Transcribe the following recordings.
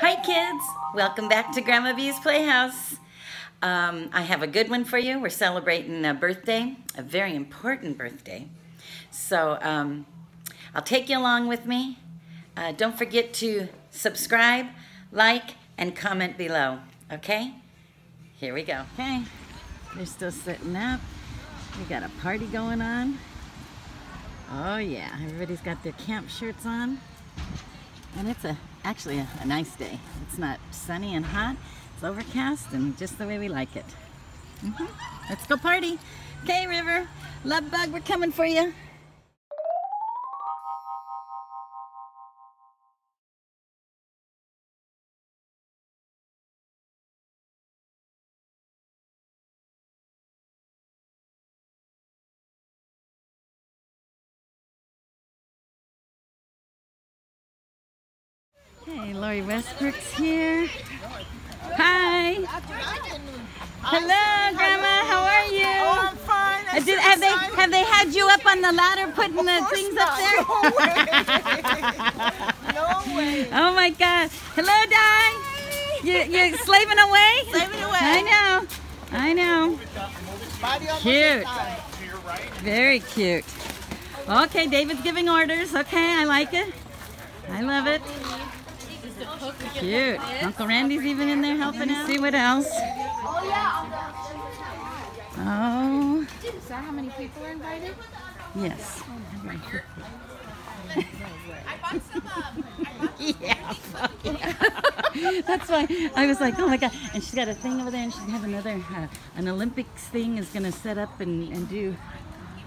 Hi, kids. Welcome back to Grandma B's Playhouse. Um, I have a good one for you. We're celebrating a birthday, a very important birthday. So um, I'll take you along with me. Uh, don't forget to subscribe, like, and comment below. Okay? Here we go. Okay. They're still sitting up. We got a party going on. Oh yeah, everybody's got their camp shirts on. And it's a actually a, a, nice day. It's not sunny and hot. It's overcast and just the way we like it. Mm -hmm. Let's go party. Okay, River. Love bug, we're coming for you. Lori Westbrook's here. Hi. Hello, Grandma. How are you? Oh, I'm fine. Uh, did, have they have they had you up on the ladder putting the things up there? No way. no way. Oh my God. Hello, Di. You you slaving away? Slaving away. I know. I know. Cute. Very cute. Okay, David's giving orders. Okay, I like it. I love it. Cute. Uncle Randy's even in there helping out. See what else? Oh. Yeah. Oh. Is that how many people are invited? Yes. yeah, yeah. That's why I was like, oh my god. And she's got a thing over there, and she's gonna have another, uh, an Olympics thing is going to set up and, and do.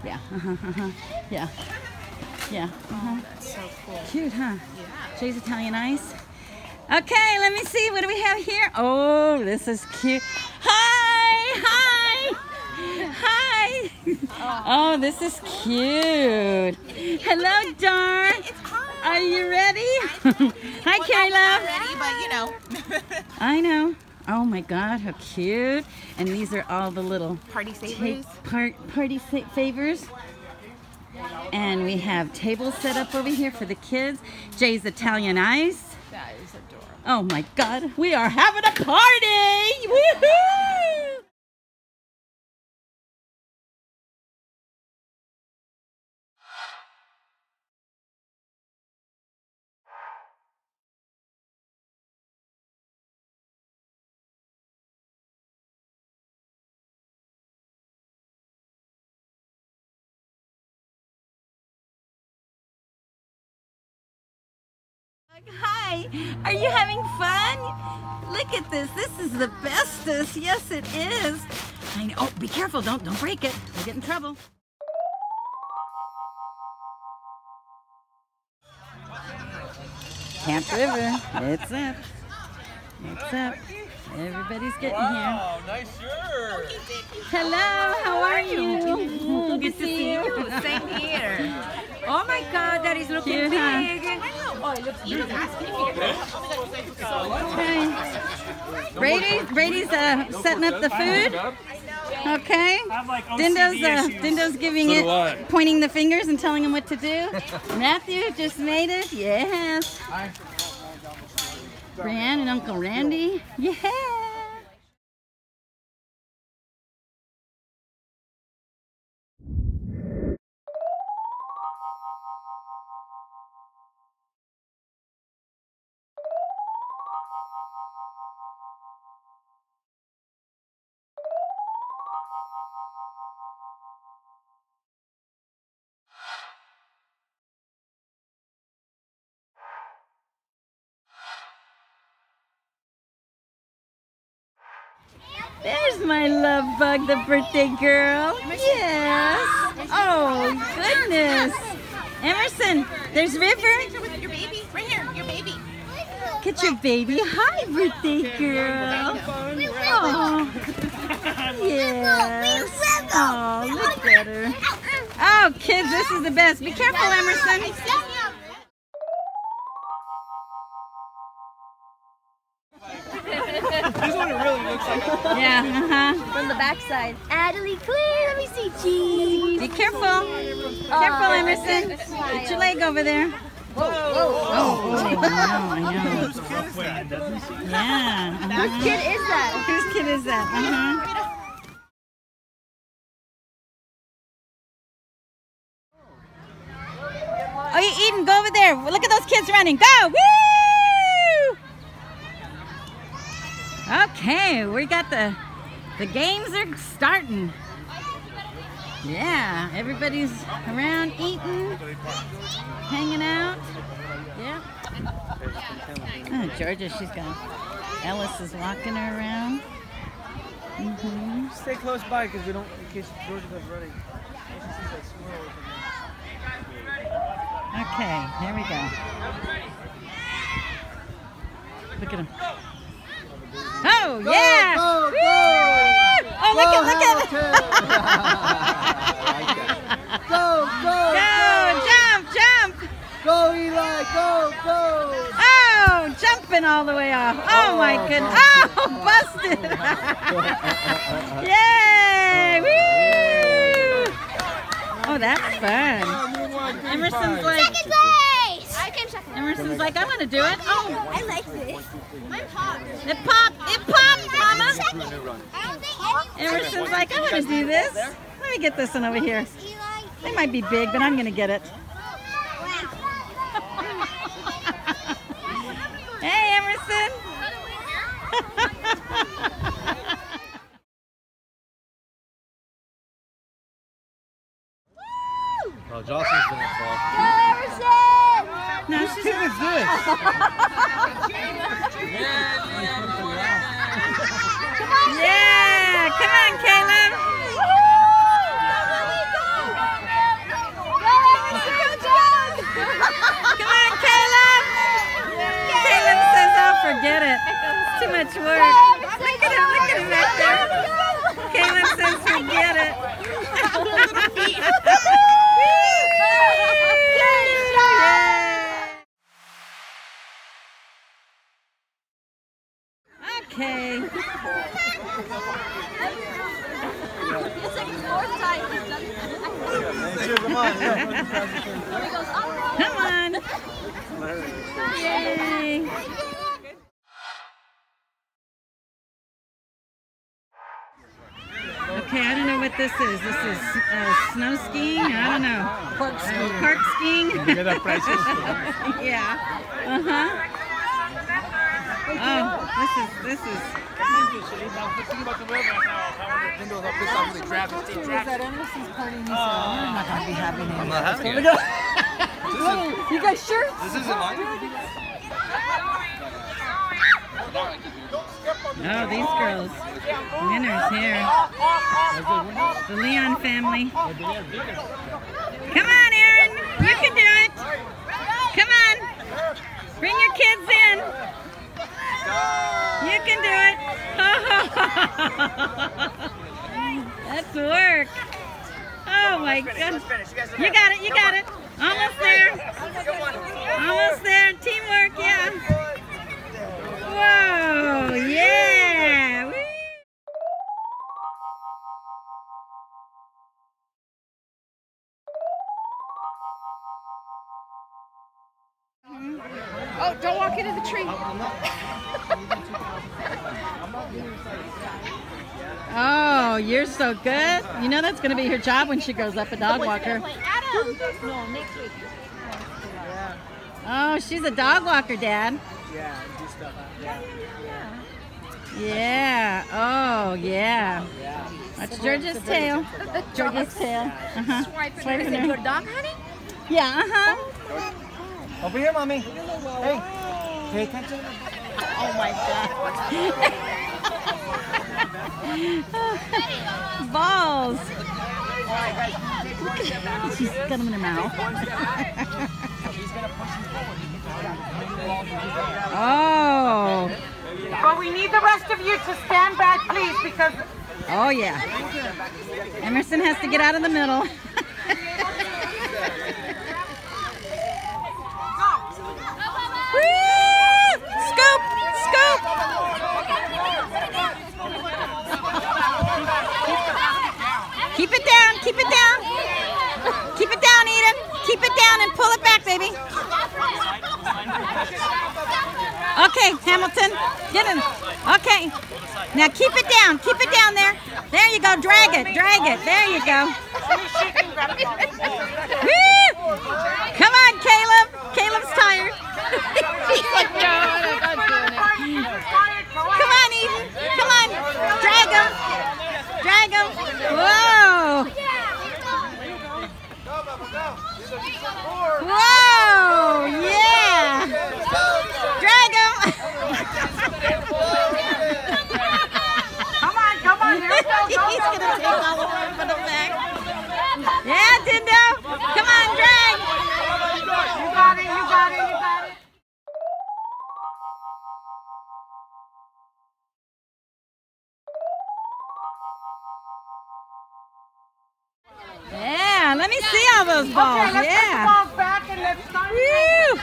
Yeah. Uh-huh, uh-huh. Yeah. Yeah. Uh-huh. That's so cool. Cute, huh? Yeah. Shay's Italian Ice. Okay, let me see. What do we have here? Oh, this is cute. Hi! Hi! Hi! Oh, this is cute. Hello, Dar. Are you ready? Hi, Kayla. Ready, but you know. I know. Oh my God, how cute! And these are all the little party savers. Part party favors. And we have tables set up over here for the kids. Jay's Italian Ice. Oh my God, we are having a party! Woohoo! Hi, are you having fun? Look at this. This is the bestest. Yes, it is. I know. Oh, be careful. Don't don't break it. We'll get in trouble. Camp River. It's up. It's up. Everybody's getting wow, here. nice shirt. Hello, how are you? Good to see you. Same here. Oh my God, that is looking Cute, big. huh? Oh, it looks beautiful. Okay. Brady, Brady's uh, setting up the food. Okay. Dindo's uh, Dindo's giving So it, pointing the fingers and telling him what to do. Matthew just made it. Yes. Brianne and Uncle Randy. Yeah. There's my love bug, the birthday girl. Yes. Oh, goodness. Emerson, there's River. Your baby, right here, your baby. Get your baby. Hi, birthday girl. Oh, yes. Oh, look at her. Oh, kids, this is the best. Be careful, Emerson. Yeah, uh-huh. From the backside. Adelie Claire, let me see cheese. Be careful. Careful, Emerson. Get your leg over there. Whoa, whoa, whoa. Oh, I know, I know. Whose kid is that? Yeah. Whose uh-huh. kid is that? Whose kid is that? Uh-huh. Oh, you Eden, go over there. Look at those kids running. Go! Woo! Okay, we got the the games are starting. Yeah, everybody's around eating, hanging out. Yeah. Oh, Georgia, she's got Ellis is walking her around. hmm Stay close by because we don't, in case Georgia goes running. She sees that squirrel over there. Okay, here we go. Look at him. Oh, yeah! go, go! Oh, look Go, at, look at Go, go, Go, jump, jump! go, Eli, go, go! Oh, jumping all the way off. Oh, oh my goodness. Oh, busted. Yay! Woo! Oh, that's fun. Emerson's like, Emerson's like, I want to do it. Oh, I like this. Mine popped. it popped. It popped, Mama. I don't think any Emerson's like, I want to do this. Let me get this one over here. They might be big, but I'm going to get it. Hey, Emerson. Oh, Jocelyn's gonna fall. Emerson! no, she's Kid is this? Yeah, come on, Caleb. Come on, Caleb. Caleb says, "I'll forget it. It's too much work." Look at him. Look at him back there. Caleb says, "Forget it." Yay. Okay. Come on, Come on. Yay. Okay, I don't know what this is. This is uh, snow skiing? I don't know. Park skiing. park skiing? yeah. Uh-huh. Oh, this is, this is, I'm not having it. you guys sure? This isn't mine. Oh, these girls. Winners here. The Leon family. Come on, Aaron. You can do it. Come on. Bring your kids in. You can do it. That's work. Oh my god. You got it. You got it. Almost there. Almost there. Teamwork, yeah. Whoa, yeah. Tree. Oh, you're so good. You know that's going to be her job when she grows up, a dog walker. Adam. No, next week. Oh, she's a dog walker, Dad. Yeah, do stuff. Yeah. Yeah. Oh, yeah. That's George's tail. George's tail. Swipe Swipe it. in Is it your dog, honey? Yeah, uh-huh. Over here, mommy. Hey, pay attention. Oh my god. Balls. She's got them in her mouth. oh. But we need the rest of you to stand back, please, because Oh, yeah. Emerson has to get out of the middle. Woo! Scoop! Scoop! Keep it down, keep it down. Keep it down, Eden. Keep it down and pull it back, baby. Hamilton. Get in. Okay. Now keep it down. Keep it down there. There you go. Drag it. Drag it. There you go. Woo! Come on, Caleb. Caleb's tired. He's like, no, I'm not doing it. Come on, Eden. Come on. Drag him. Drag him. Whoa. See all those balls. Okay, let's put the yeah. balls back and let's start. Woo!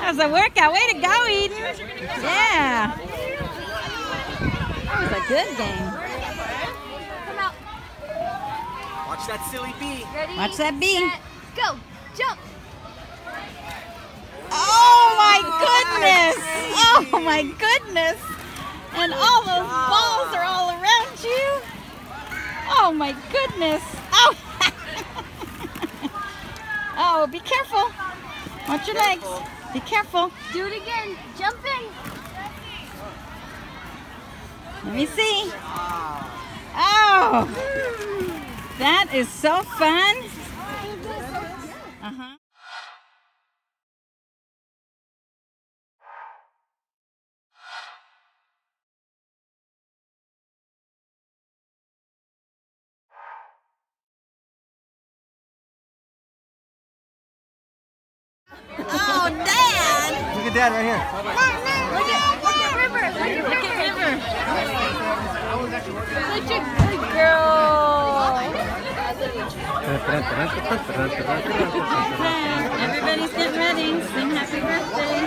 That was a workout. Way to go, Eden. Yeah. That was a good game. Watch that silly bee. Ready? Watch that bee. Set, go. Jump. Oh my goodness! Oh my goodness! And all those ah. balls are all around you. Oh my goodness! Oh! be careful! Watch your legs. Be careful. Do it again. Jump in. Let me see. Oh! That is so fun. Dad! Look at dad right here. Look at, look at River. Look at Look at River. Such a good girl. Everybody's getting ready. Sing happy birthday.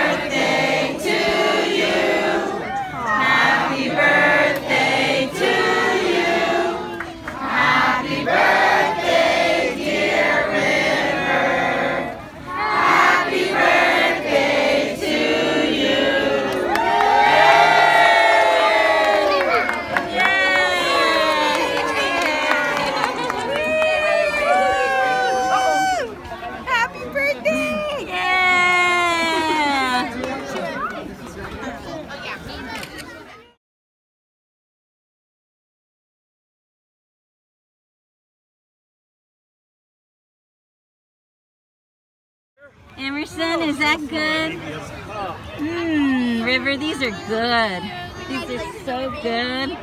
good? Mmm, River, these are good. These are so good.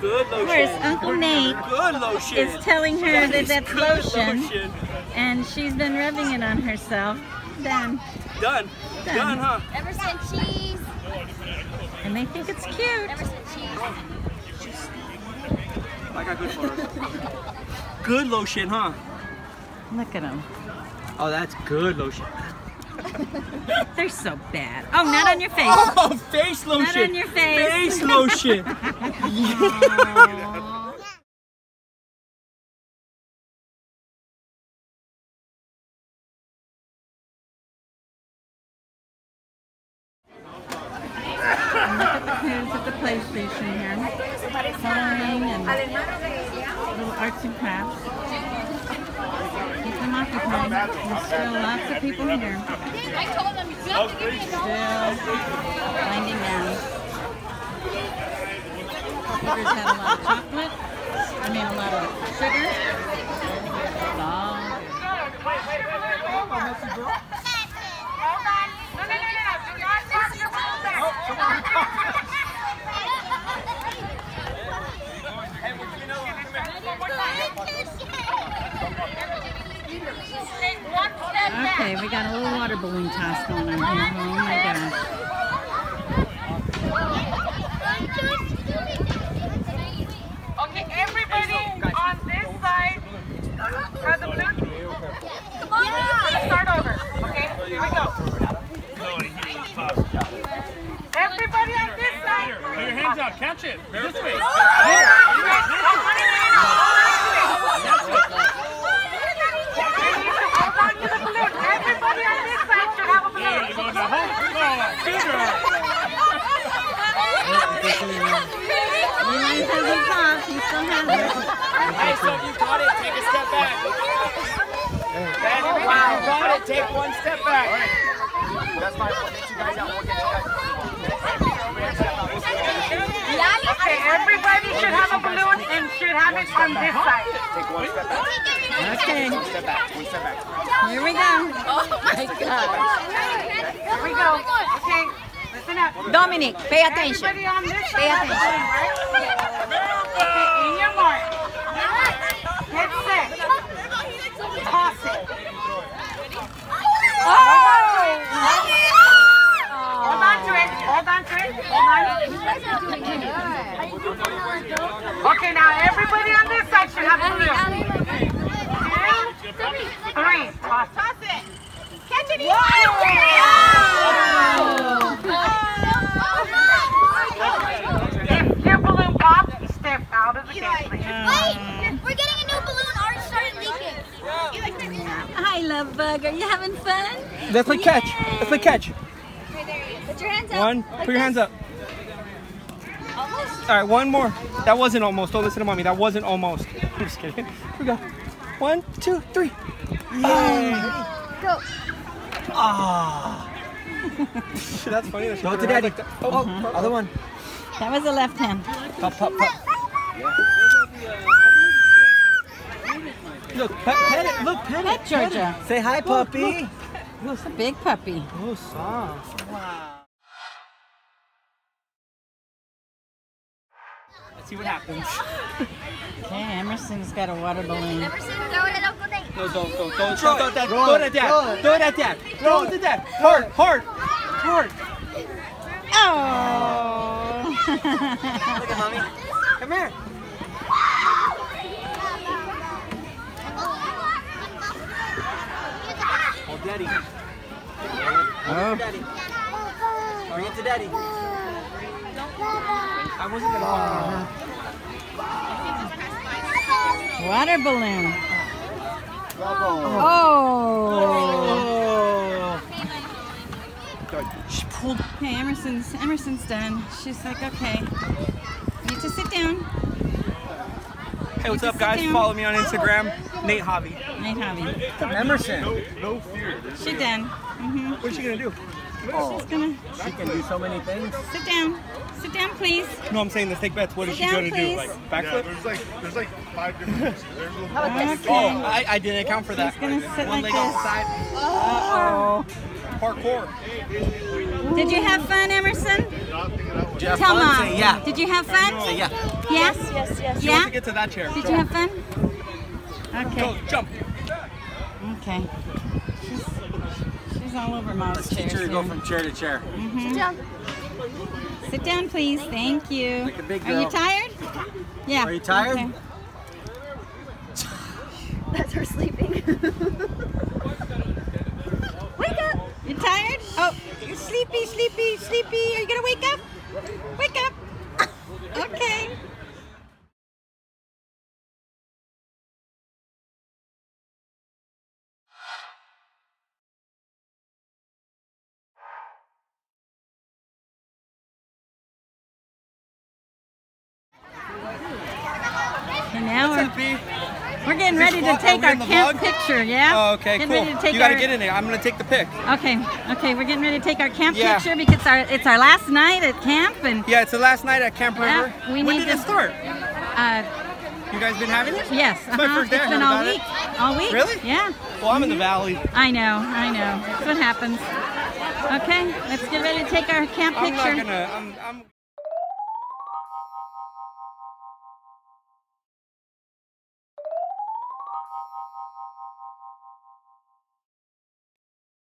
Good Of course, Uncle Nate Good lotion. is telling her that that's lotion, lotion. and she's been rubbing it on herself. Done. Done. Done. Done, huh? Emerson cheese. And they think it's cute. Emerson cheese. I got good photos. good lotion, huh? Look at them. Oh, that's good lotion. They're so bad. Oh, not on your face. Oh, face lotion. Not on your face. Face lotion. Here's at the PlayStation here. Playing and arts and crafts. Keep them occupied. There's still lots of people here. I told them you have to give me a Still winding down. Peter's had a lot of chocolate. I mean, a lot of sugar. It's all Okay, we got a little water balloon toss going on here. Oh my gosh. Okay, everybody on this side has a blue. Let's start over. Okay, here we go. Everybody on this side. Put your hands out. Catch it. This way. Hold on to the balloon. Everybody on this side should have a balloon. There you go. Now hold. Oh, good girl. Eli hasn't popped. He still has it. Hey, so if you got it, take a step back. Ben, if you got it, take one step back. That's fine. We'll get you guys out. We'll get you guys Okay, everybody should have a balloon and should have it on this side. Take one step back. Okay, One step back. One step back. here we go. Here we go. Okay, listen up. Dominic, pay attention. Everybody on this Pay side. attention. Okay, in your mark. Get set. Toss it. Hold on to it. Hold on to it. Hold on. Okay, now everybody on this side should have a balloon. Two, three. Toss it. Toss it. Catch it. If your balloon pops, step out of the dance lane. Wait, we're getting a new balloon. Ours started leaking. Hi, love bug. Are you having fun? Let's play catch. Let's play catch. Put your hands up. One. Put your hands up. All right, one more. That wasn't almost. Don't listen to mommy. That wasn't almost. I'm just kidding. Here we go. One, two, three. Go. Ah. That's funny. That Go to daddy. oh, other one. That was a left hand. Pop, pop, pop. Look, pet, pet it. Look, pet Pet Georgia. Say hi, puppy. It's a big puppy. Oh, soft. Wow. Let's see what happens. Okay, Emerson's got a water balloon. Ever seen throw it at Uncle Nate? No, don't, don't, don't, throw, it, that, throw it at dad. Throw it at dad. Throw it at dad. Hard, hard, hard. Oh! Look at mommy. Come here. Oh, daddy. oh. Daddy. Bring it to daddy. I wasn't gonna want Water balloon. Oh! Oh. She pulled. Okay, Emerson's Emerson's done. She's like, okay, need to sit down. Hey, what's up, guys? down. Follow me on Instagram, Nate Hobby. Nate hobby. Emerson. No, no fear. She done. Hmm What's she gonna do? She's gonna She can do so many things. sit down. Sit down, please. No, I'm saying let's take bets. What is Sit she down, gonna do? please. Like Yeah, backflip? there's like there's like five different. There's a Okay. Oh, I, I didn't account for that. She's gonna sit One like leg on this. the side. Uh-oh. Parkour. Did you have fun, Emerson? Jeff, Tell mom. Say yeah. Did you have fun? Say yeah. Yes. Yes. Yes. She wants Yeah. to get to that chair. Did you have fun? Okay. Go, jump. Okay. She's, she's all over mom's chair. Teach her to go from chair to chair. Mm-hmm. Sit down, Sit down, please. Thank you. Like a big Are you tired? Yeah. Are you tired? Okay. That's her sleeping. Wake up. You tired? Oh, you're sleepy, sleepy, sleepy. Are you gonna wake up? Wake up. Okay. We're, up, B? we're getting ready to take our camp vlog? picture. Yeah. Oh, okay, Getting cool. to You gotta our- get in it. I'm gonna take the pic. Okay, okay, we're getting ready to take our camp Yeah. picture because our it's our last night at camp and Yeah, it's the last night at Camp Yeah, River. we when need did it to- start? uh, You guys been having it? yes, It's uh-huh. first day. It's been all about it. week, all week. Really? Yeah. Well, I'm in the valley. I know, I know. That's what happens. Okay, let's get ready to take our camp picture. I'm not gonna. I'm. I'm